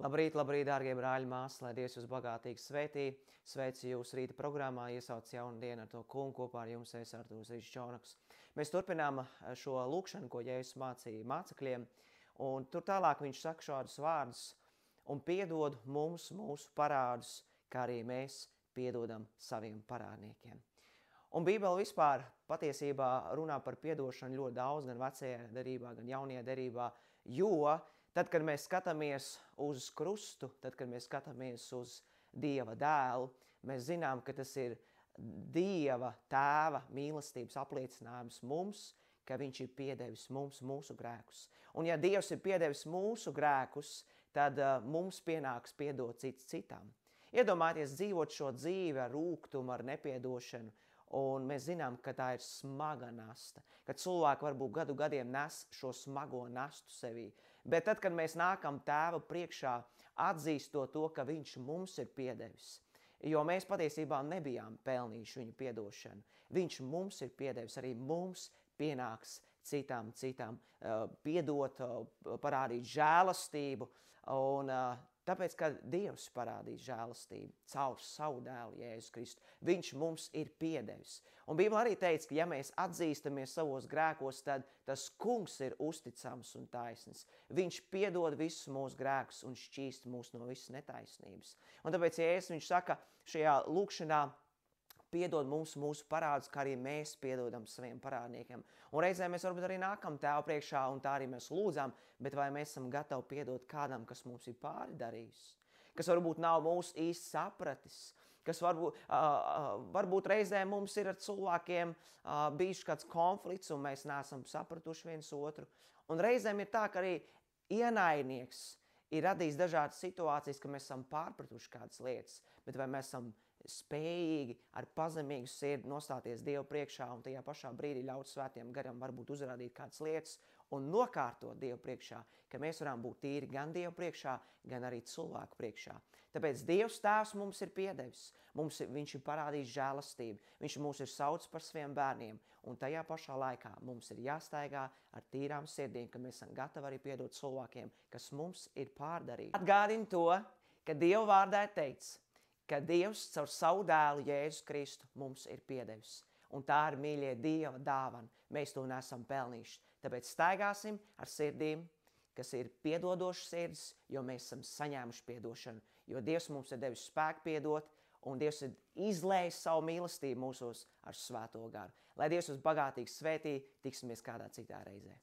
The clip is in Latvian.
Labrīt, labrīt, dārgie brāļi, māsas, lai Dievs jūs bagātīgi svētī. Sveicu jūs rīta programmā, iesauc jaunu dienu ar to kungu kopā ar jums, es ar tūs Rīčs Čonaks. Mēs turpinām šo lūkšanu, ko Jēzus mācīja mācekļiem, un tur tālāk viņš saka šādus vārdus, un piedod mums mūsu parādus, kā arī mēs piedodam saviem parādniekiem. Un Bībele vispār patiesībā runā par piedošanu ļoti daudz, gan vecajā derībā, gan jaunajā derībā, jo Tad, kad mēs skatāmies uz krustu, tad, kad mēs skatāmies uz Dieva dēlu, mēs zinām, ka tas ir Dieva tēva mīlestības apliecinājums mums, ka viņš ir piedevis mums mūsu grēkus. Un ja Dievs ir piedevis mūsu grēkus, tad uh, mums pienāks piedot cits citam. Iedomājieties dzīvot šo dzīvi ar rūgtumu, ar nepiedošanu, Un mēs zinām, ka tā ir smaga nasta, ka cilvēki varbūt gadu gadiem nes šo smago nastu sevī. Bet tad, kad mēs nākam tēva priekšā, atzīstot to, ka viņš mums ir piedevis, jo mēs patiesībā nebijām pelnījuši viņa piedošanu. Viņš mums ir piedevis, arī mums pienāks citām, citām uh, piedot, uh, parādīt žēlastību. Un, uh, Tāpēc, ka Dievs parādīs žēlastību caur savu dēlu Jēzu Kristu. Viņš mums ir piedevis. Un Bībelē arī teica, ka ja mēs atzīstamies savos grēkos, tad tas kungs ir uzticams un taisns. Viņš piedod visus mūsu grēkus un šķīst mūs no visas netaisnības. Un tāpēc, ja es viņš saka šajā lūkšanā, piedod mums mūsu parādus, kā arī mēs piedodam saviem parādniekiem. Un reizē mēs varbūt arī nākam Tēva priekšā un tā arī mēs lūdzam, bet vai mēs esam gatavi piedot kādam, kas mums ir pāri darījis? Kas varbūt nav mūsu īsti sapratis, kas varbūt, uh, varbūt reizē mums ir ar cilvēkiem uh, bijis kāds konflikts un mēs neesam sapratuši viens otru. Un reizēm ir tā, ka arī ienaidnieks ir radījis dažādas situācijas, ka mēs esam pārpratuši kādas lietas, bet vai mēs esam spējīgi ar pazemīgu sirdi nostāties Dievu priekšā un tajā pašā brīdī ļaut svētiem garam varbūt uzrādīt kādas lietas un nokārtot Dievu priekšā, ka mēs varam būt tīri gan Dievu priekšā, gan arī cilvēku priekšā. Tāpēc Dievs tēvs mums ir piedevis, mums viņš ir parādījis žēlastību, viņš mūs ir sauc par saviem bērniem un tajā pašā laikā mums ir jāstaigā ar tīrām sirdīm, ka mēs esam gatavi arī piedot cilvēkiem, kas mums ir pārdarīti. Atgādini to, ka Dieva vārdā ir teikts, ka Dievs caur savu dēlu Jēzu Kristu mums ir piedevis. Un tā ir mīļie Dieva dāvana. Mēs to nesam pelnījuši. Tāpēc staigāsim ar sirdīm, kas ir piedodošas sirds, jo mēs esam saņēmuši piedošanu. Jo Dievs mums ir devis spēku piedot, un Dievs ir izlējis savu mīlestību mūsos ar svēto garu. Lai Dievs jūs bagātīgi svētī, tiksimies kādā citā reizē.